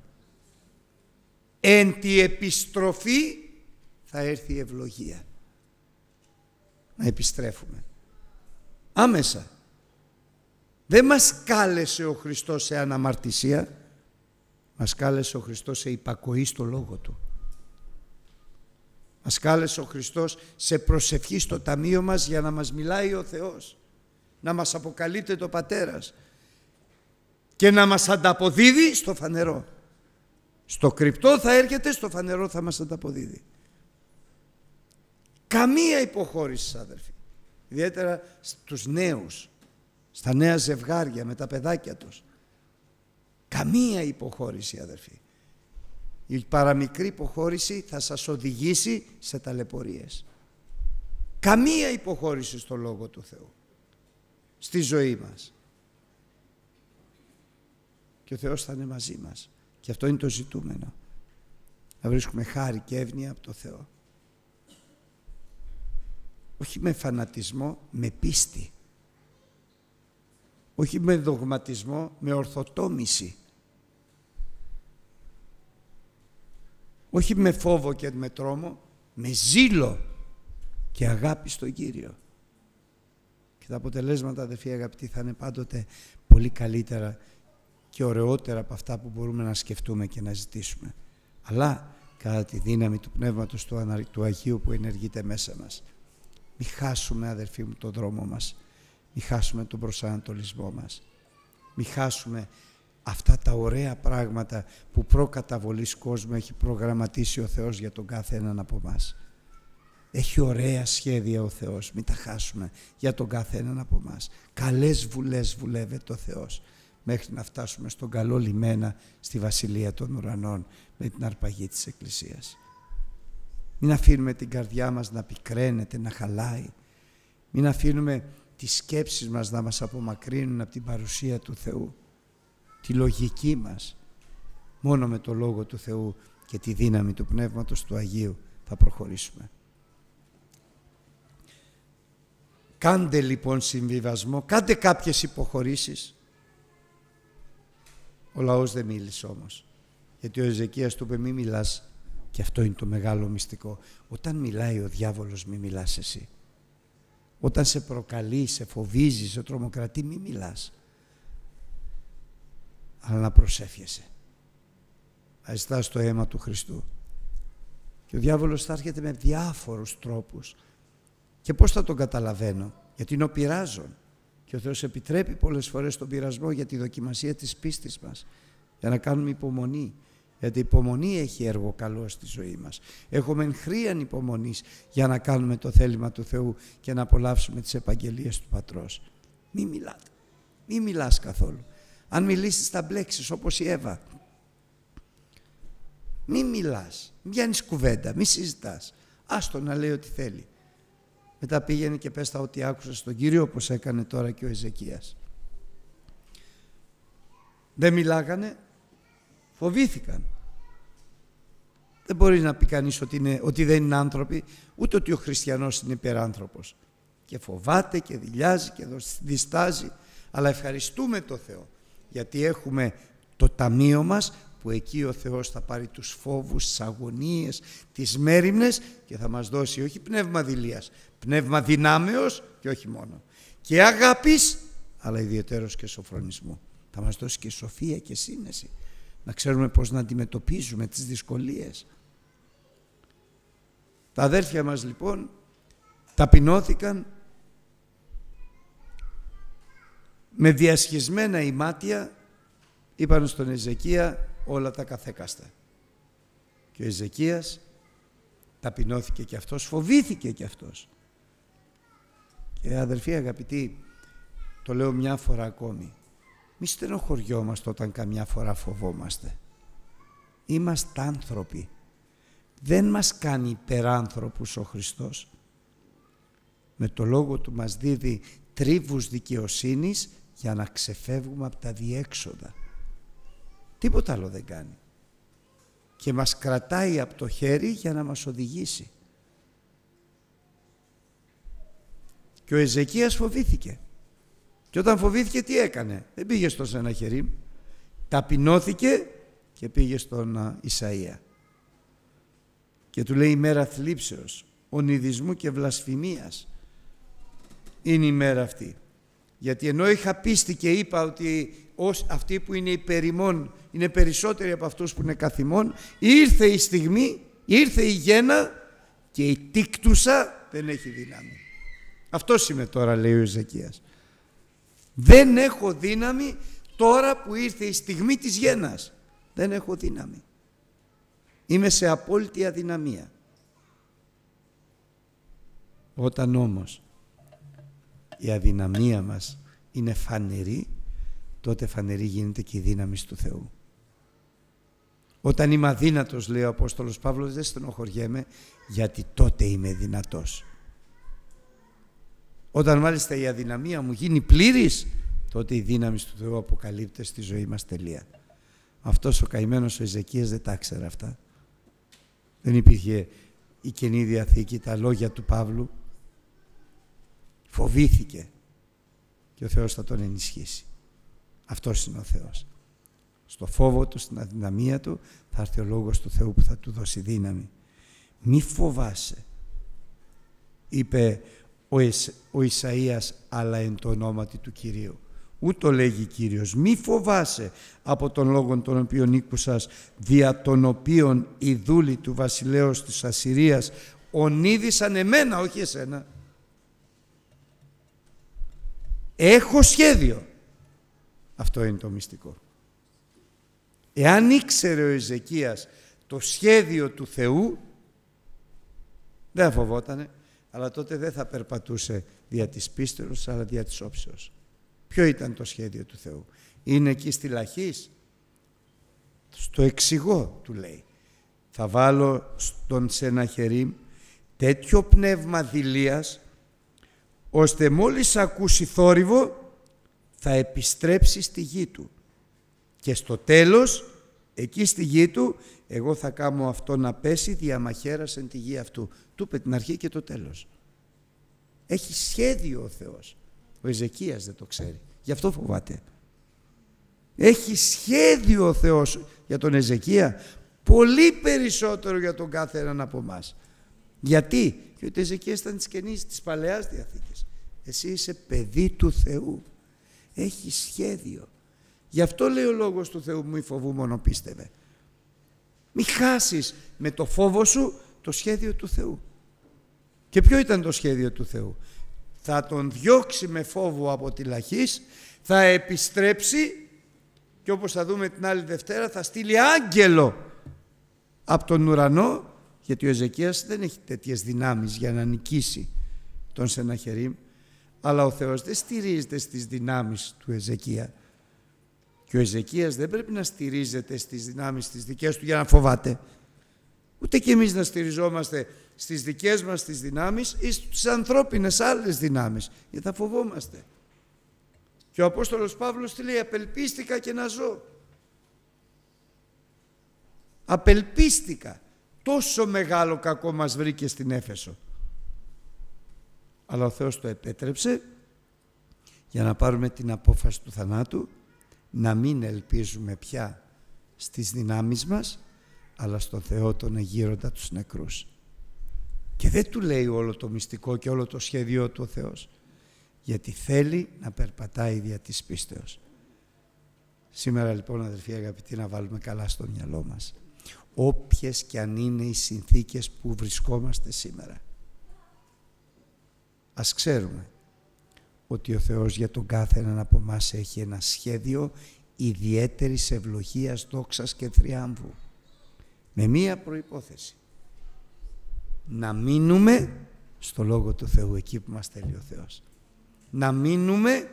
Εν τη επιστροφή θα έρθει η ευλογία να επιστρέφουμε. Άμεσα. Δεν μας κάλεσε ο Χριστός σε αναμαρτησία, μας κάλεσε ο Χριστός σε υπακοή στο Λόγο Του. Μας κάλεσε ο Χριστός σε προσευχή στο ταμείο μας για να μας μιλάει ο Θεός, να μας αποκαλείται το Πατέρας και να μας ανταποδίδει στο φανερό. Στο κρυπτό θα έρχεται, στο φανερό θα μας ανταποδίδει. Καμία υποχώρηση, αδερφοί. Ιδιαίτερα στους νέους, στα νέα ζευγάρια με τα παιδάκια τους. Καμία υποχώρηση, αδερφοί. Η παραμικρή υποχώρηση θα σας οδηγήσει σε ταλαιπωρίες. Καμία υποχώρηση στο Λόγο του Θεού. Στη ζωή μας. Και ο Θεός θα είναι μαζί μας. Και αυτό είναι το ζητούμενο. Να βρίσκουμε χάρη και εύνοια από το Θεό όχι με φανατισμό, με πίστη. Όχι με δογματισμό, με ορθοτόμηση. Όχι με φόβο και με τρόμο, με ζήλο και αγάπη στον Κύριο. Και τα αποτελέσματα, αδερφοί αγαπητοί, θα είναι πάντοτε πολύ καλύτερα και ωραιότερα από αυτά που μπορούμε να σκεφτούμε και να ζητήσουμε. Αλλά κατά τη δύναμη του Πνεύματος του Αγίου που ενεργείται μέσα μας. Μη χάσουμε αδερφοί μου τον δρόμο μας. Μη χάσουμε τον προσανατολισμό μας. Μη χάσουμε αυτά τα ωραία πράγματα που προκαταβολής κόσμου έχει προγραμματίσει ο Θεός για τον κάθε έναν από εμά. Έχει ωραία σχέδια ο Θεός, μην τα χάσουμε για τον κάθε έναν από εμάς. Καλές βουλές βουλεύεται ο Θεός μέχρι να φτάσουμε στον καλό λιμένα στη Βασιλεία των Ουρανών με την αρπαγή της Εκκλησίας. Μην αφήνουμε την καρδιά μας να πικραίνεται, να χαλάει. Μην αφήνουμε τις σκέψεις μας να μας απομακρύνουν από την παρουσία του Θεού. Τη λογική μας. Μόνο με το Λόγο του Θεού και τη δύναμη του Πνεύματος του Αγίου θα προχωρήσουμε. Κάντε λοιπόν συμβιβασμό, κάντε κάποιες υποχωρήσεις. Ο λαός δεν μίλησε όμως. Γιατί ο Εζεκίας του είπε μη μιλάς και αυτό είναι το μεγάλο μυστικό. Όταν μιλάει ο διάβολος μη μιλάς εσύ. Όταν σε προκαλεί, σε φοβίζει, σε τρομοκρατεί μη μιλάς. αλλά να προσεύχεσαι. Να ζητάς το αίμα του Χριστού. Και ο διάβολος θα έρχεται με διάφορους τρόπους. Και πώς θα τον καταλαβαίνω; Γιατί είναι ο πειράζων. Και ο Θεός επιτρέπει πολλές φορές τον πειρασμό για τη δοκιμασία της πίστης μας. Για να κάνουμε υπομονή. Γιατί η υπομονή έχει έργο καλό στη ζωή μας. Έχουμε χρίαν υπομονής για να κάνουμε το θέλημα του Θεού και να απολαύσουμε τις επαγγελίες του Πατρός. Μη μιλάτε. Μη μιλάς καθόλου. Αν μιλήσεις θα μπλέξεις όπως η Εύα. Μη μιλάς. Μη βγαίνεις κουβέντα. Μη συζητάς. Άστο να λέει ό,τι θέλει. Μετά πήγαινε και πες τα ό,τι άκουσα στον Κύριο όπως έκανε τώρα και ο Εζεκίας. Δεν μιλάγανε, φοβήθηκαν. Δεν μπορεί να πει κανείς ότι, είναι, ότι δεν είναι άνθρωποι, ούτε ότι ο χριστιανός είναι υπεράνθρωπος. Και φοβάται και δηλιάζει και διστάζει, αλλά ευχαριστούμε το Θεό, γιατί έχουμε το ταμείο μας που εκεί ο Θεός θα πάρει τους φόβους, τις αγωνίες, τις μέρημνες και θα μας δώσει όχι πνεύμα δηλίας, πνεύμα δυνάμεως και όχι μόνο. Και αγάπης, αλλά ιδιαίτερος και σοφρονισμού. Θα μας δώσει και σοφία και σύνεση. Να ξέρουμε πώς να αντιμετωπίζουμε τις δυσκολίες. Τα αδέρφια μας λοιπόν ταπεινώθηκαν με διασχισμένα ημάτια είπαν στον Εζεκία όλα τα καθέκαστα. Και ο Εζεκίας ταπεινώθηκε και αυτός, φοβήθηκε και αυτός. Και αδερφοί αγαπητοί, το λέω μια φορά ακόμη, μη στενοχωριόμαστε όταν καμιά φορά φοβόμαστε. Είμαστε άνθρωποι. Δεν μας κάνει υπεράνθρωπους ο Χριστός. Με το λόγο Του μας δίδει τρίβους δικαιοσύνης για να ξεφεύγουμε από τα διέξοδα. Τίποτα άλλο δεν κάνει. Και μας κρατάει από το χέρι για να μας οδηγήσει. Και ο Εζεκίας φοβήθηκε. Και όταν φοβήθηκε τι έκανε; Δεν πήγε στον Σεναχερίμ. Ταπεινώθηκε και πήγε στον Ισαΐα. Και του λέει η μέρα θλίψεως, ονειδισμού και βλασφημίας. Είναι η μέρα αυτή. Γιατί ενώ είχα πίστη και είπα ότι ως αυτοί που είναι υπερημών είναι περισσότεροι από αυτούς που είναι καθημών, ήρθε η στιγμή, ήρθε η γένα και η τίκτουσα δεν έχει δύναμη. Αυτό είμαι τώρα λέει ο Εζεκίας. Δεν έχω δύναμη τώρα που ήρθε η στιγμή της γένας. Δεν έχω δύναμη. Είμαι σε απόλυτη αδυναμία. Όταν όμως η αδυναμία μας είναι φανερή, τότε φανερή γίνεται και η δύναμη του Θεού. Όταν είμαι αδύνατος, λέει ο Απόστολος Παύλος, δεν στενοχωριέμαι, γιατί τότε είμαι δυνατός. Όταν μάλιστα η αδυναμία μου γίνει πλήρης, τότε η δύναμη του Θεού αποκαλύπτεται στη ζωή μας τελεία. Αυτός ο καημένος ο Εζεκίας δεν τα ήξερε αυτά. Δεν υπήρχε η Καινή Διαθήκη, τα λόγια του Παύλου. Φοβήθηκε και ο Θεός θα τον ενισχύσει. Αυτός είναι ο Θεός. Στο φόβο του, στην αδυναμία του, θα έρθει ο Λόγος του Θεού που θα του δώσει δύναμη. Μη φοβάσαι, είπε ο, ο Ισαΐας, αλλά εν το ονόματι του Κυρίου. Ούτω λέγει Κύριος, μη φοβάσαι από τον λόγο τον οποίον ήκουσας, δια των οποίων οι δούλοι του βασιλέως της Ασσυρίας ονίδησαν εμένα, όχι εσένα. Έχω σχέδιο. Αυτό είναι το μυστικό. Εάν ήξερε ο Εζεκίας το σχέδιο του Θεού, δεν θα φοβότανε, αλλά τότε δεν θα περπατούσε δια της πίστεως, αλλά δια της όψεως. Ποιο ήταν το σχέδιο του Θεού; Είναι εκεί στη Λαχής; Στο εξηγώ του λέει. Θα βάλω στον Σεναχερίμ τέτοιο πνεύμα δηλίας ώστε μόλις ακούσει θόρυβο θα επιστρέψει στη γη του. Και στο τέλος εκεί στη γη του εγώ θα κάνω αυτό να πέσει διαμαχαίρασεν τη γη αυτού. Του είπε την αρχή και το τέλος. Έχει σχέδιο ο Θεός. Ο Εζεκίας δεν το ξέρει. Γι' αυτό φοβάται. Έχει σχέδιο ο Θεός για τον Εζεκία πολύ περισσότερο για τον κάθε έναν από εμάς. γιατί; Γιατί ο Εζεκίας ήταν της καινής της Παλαιάς Διαθήκης εσύ είσαι παιδί του Θεού. Έχει σχέδιο. Γι' αυτό λέει ο Λόγος του Θεού μη φοβούμενο πίστευε. Μη χάσεις με το φόβο σου το σχέδιο του Θεού. Και ποιο ήταν το σχέδιο του Θεού; Θα τον διώξει με φόβο από τη Λαχής, θα επιστρέψει και όπως θα δούμε την άλλη Δευτέρα θα στείλει άγγελο από τον ουρανό γιατί ο Εζεκίας δεν έχει τέτοιες δυνάμεις για να νικήσει τον Σεναχερίμ αλλά ο Θεός δεν στηρίζεται στις δυνάμεις του Εζεκία. Και ο Εζεκίας δεν πρέπει να στηρίζεται στις δυνάμεις της δικές του για να φοβάται. Ούτε και εμείς να στηριζόμαστε στις δικές μας τις δυνάμεις ή στις ανθρώπινες άλλες δυνάμεις γιατί θα φοβόμαστε. Και ο Απόστολος Παύλος τι λέει απελπίστηκα και να ζω απελπίστηκα τόσο μεγάλο κακό μας βρήκε στην Έφεσο. Αλλά ο Θεός το επέτρεψε για να πάρουμε την απόφαση του θανάτου να μην ελπίζουμε πια στις δυνάμεις μας αλλά στον Θεό τον εγείροντα τους νεκρούς. Και δεν του λέει όλο το μυστικό και όλο το σχέδιό του ο Θεός γιατί θέλει να περπατάει δια της πίστεως. Σήμερα λοιπόν αδελφοί αγαπητοί να βάλουμε καλά στο μυαλό μας όποιες και αν είναι οι συνθήκες που βρισκόμαστε σήμερα Ας ξέρουμε ότι ο Θεός για τον κάθε έναν από εμάς έχει ένα σχέδιο ιδιαίτερης ευλογίας, δόξας και θριάμβου. Με μία προϋπόθεση. Να μείνουμε στο Λόγο του Θεού, εκεί που μας θέλει ο Θεός. Να μείνουμε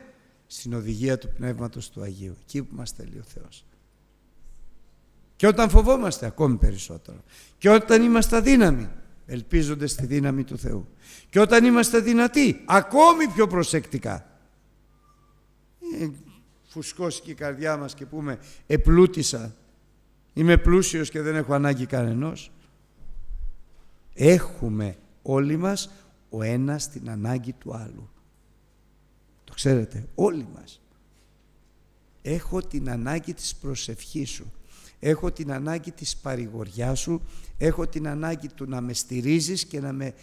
στην οδηγία του Πνεύματος του Αγίου, εκεί που μας θέλει ο Θεός. Και όταν φοβόμαστε ακόμη περισσότερο. Και όταν είμαστε αδύναμοι, ελπίζονται στη δύναμη του Θεού. Και όταν είμαστε δυνατοί, ακόμη πιο προσεκτικά. Ε, φουσκώσει και η καρδιά μας και πούμε επλούτησα, είμαι πλούσιος και δεν έχω ανάγκη κανενός. Έχουμε όλοι μας ο ένας την ανάγκη του άλλου. Το ξέρετε, όλοι μας. Έχω την ανάγκη της προσευχής σου. Έχω την ανάγκη της παρηγοριάς σου, έχω την ανάγκη του να με στηρίζεις και να με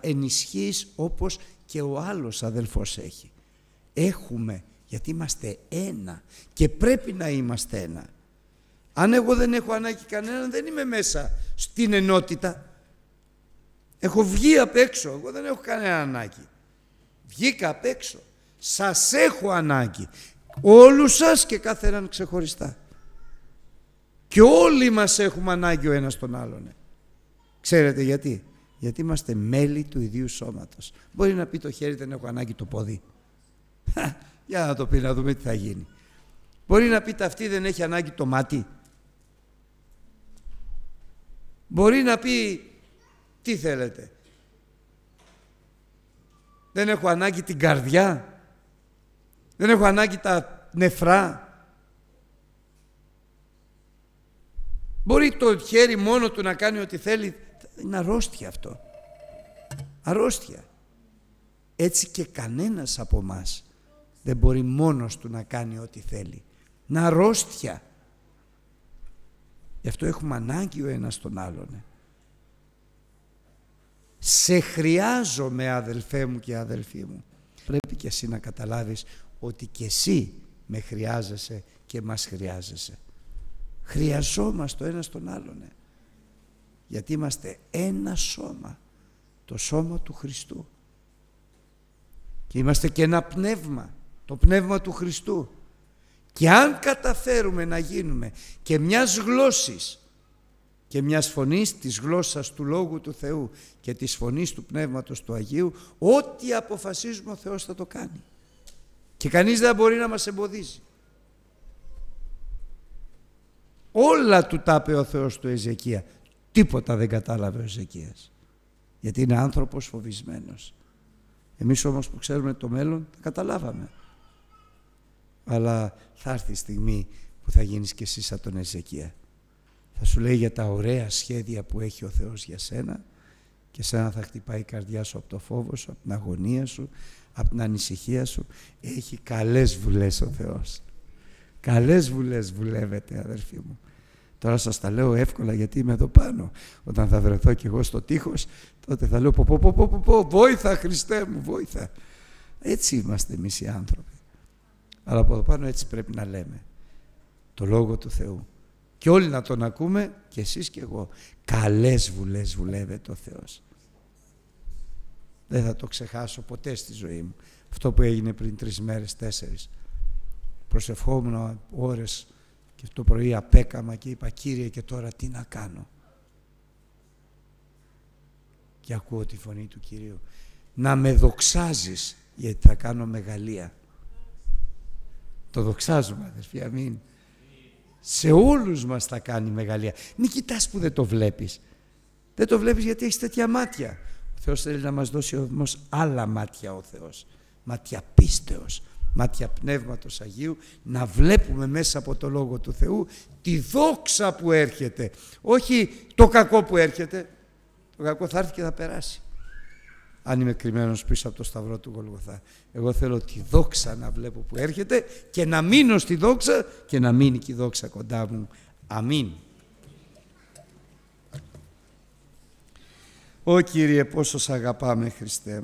ενισχύεις όπως και ο άλλος αδελφός έχει. Έχουμε, γιατί είμαστε ένα και πρέπει να είμαστε ένα. Αν εγώ δεν έχω ανάγκη κανέναν δεν είμαι μέσα στην ενότητα. Έχω βγει απ' έξω, εγώ δεν έχω κανένα ανάγκη. Βγήκα απ' έξω. Σας έχω ανάγκη. Όλους σας και κάθε έναν ξεχωριστά. Και όλοι μας έχουμε ανάγκη ο ένας τον άλλον. Ξέρετε γιατί; Γιατί είμαστε μέλη του ιδίου σώματος. Μπορεί να πει το χέρι δεν έχω ανάγκη το πόδι. Για να το πει να δούμε τι θα γίνει. Μπορεί να πει τα αυτή δεν έχει ανάγκη το μάτι. Μπορεί να πει τι θέλετε. Δεν έχω ανάγκη την καρδιά. Δεν έχω ανάγκη τα νεφρά. Μπορεί το χέρι μόνο του να κάνει ό,τι θέλει. Είναι αρρώστια αυτό. Αρρώστια. Έτσι και κανένας από μας δεν μπορεί μόνος του να κάνει ό,τι θέλει. Να αρρώστια. Γι' αυτό έχουμε ανάγκη ο ένας τον άλλον. Σε χρειάζομαι αδελφέ μου και αδελφοί μου. Πρέπει και εσύ να καταλάβεις ότι και εσύ με χρειάζεσαι και μας χρειάζεσαι. Χρειαζόμαστε ο ένας τον άλλον. Γιατί είμαστε ένα σώμα. Το σώμα του Χριστού. Και είμαστε και ένα πνεύμα. Το πνεύμα του Χριστού. Και αν καταφέρουμε να γίνουμε και μιας γλώσσης και μιας φωνής της γλώσσας του Λόγου του Θεού και της φωνής του Πνεύματος του Αγίου, ό,τι αποφασίζουμε ο Θεός θα το κάνει. Και κανείς δεν μπορεί να μας εμποδίσει. Όλα του τα είπε ο Θεός του Εζεκία. Τίποτα δεν κατάλαβε ο Εζεκίας. Γιατί είναι άνθρωπος φοβισμένος. Εμείς όμως που ξέρουμε το μέλλον τα καταλάβαμε. Αλλά θα έρθει η στιγμή που θα γίνεις και εσύ σαν τον Εζεκία. Θα σου λέει για τα ωραία σχέδια που έχει ο Θεός για σένα και σένα θα χτυπάει η καρδιά σου από το φόβο σου, από την αγωνία σου, από την ανησυχία σου. Έχει καλές βουλές ο Θεός. Καλές βουλές βουλεύετε αδερφοί μου. Τώρα σας τα λέω εύκολα γιατί είμαι εδώ πάνω. Όταν θα βρεθώ κι εγώ στο τείχος, τότε θα λέω πω πω πω πω πω, βόηθα Χριστέ μου, βόηθα. Έτσι είμαστε εμείς οι άνθρωποι. Αλλά από εδώ πάνω έτσι πρέπει να λέμε. το Λόγο του Θεού. Και όλοι να τον ακούμε και εσείς και εγώ. Καλές βουλές βουλεύεται ο Θεός. Δεν θα το ξεχάσω ποτέ στη ζωή μου. Αυτό που έγινε πριν τρεις μέρες, τέσσερις. Προσευχόμουν ώρες και το πρωί απέκαμα και είπα «Κύριε και τώρα τι να κάνω» και ακούω τη φωνή του Κυρίου. Να με δοξάζεις γιατί θα κάνω μεγαλεία το δοξάζουμε αδερφοί αμήν. Σε όλους μας θα κάνει μεγαλεία. Μην κοιτάς που δεν το βλέπεις. Δεν το βλέπεις γιατί έχεις τέτοια μάτια. Ο Θεός θέλει να μας δώσει όμως άλλα μάτια ο Θεός. Μάτια πίστεως μάτια Πνεύματος Αγίου να βλέπουμε μέσα από το Λόγο του Θεού τη δόξα που έρχεται. Όχι το κακό που έρχεται το κακό θα έρθει και θα περάσει. Αν είμαι κρυμμένος πίσω από το σταυρό του Γολγοθά. Εγώ θέλω τη δόξα να βλέπω που έρχεται και να μείνω στη δόξα και να μείνει και η δόξα κοντά μου. Αμήν. Ω Κύριε πόσο σ' αγαπάμε Χριστέ